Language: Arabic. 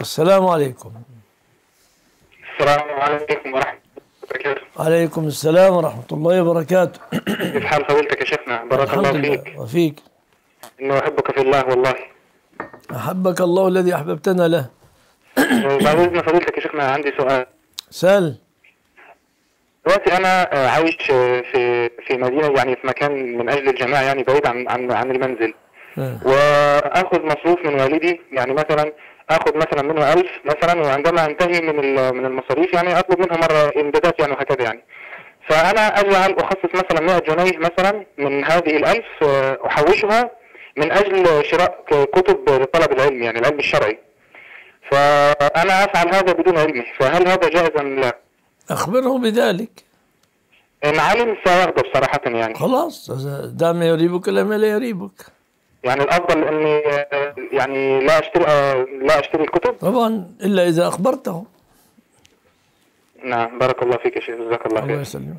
السلام عليكم. السلام عليكم ورحمة الله وبركاته. عليكم السلام ورحمة الله وبركاته. كيف حال فضيلتك يا شيخنا؟ بارك الله فيك. وفيك إنه أحبك في الله والله. أحبك الله الذي أحببتنا له. بعد إذن فضيلتك يا شيخنا عندي سؤال. سل دلوقتي أنا آه، عايش في في مدينة يعني في مكان من أجل الجماعة يعني بعيد عن عن عن المنزل. آه. وآخذ مصروف من والدي يعني مثلا آخذ مثلا منه ألف مثلا وعندما أنتهي من من المصاريف يعني أطلب منه مرة إمدادات يعني وهكذا يعني. فأنا أجعل أخصص مثلا 100 جنيه مثلا من هذه الألف آه، أحوشها من أجل شراء كتب لطلب العلم يعني العلم الشرعي. فأنا أفعل هذا بدون علمه فهل هذا جائز أم لا؟ أخبره بذلك. إن علم سيغضب صراحة يعني. خلاص دام يريبك لما لا يريبك. يعني الأفضل إني آه، يعني لا أشتري آه، لا أشتري الكتب؟ طبعا إلا إذا أخبرته. نعم بارك الله فيك يا شيخ جزاك الله الله خير. يسلمك.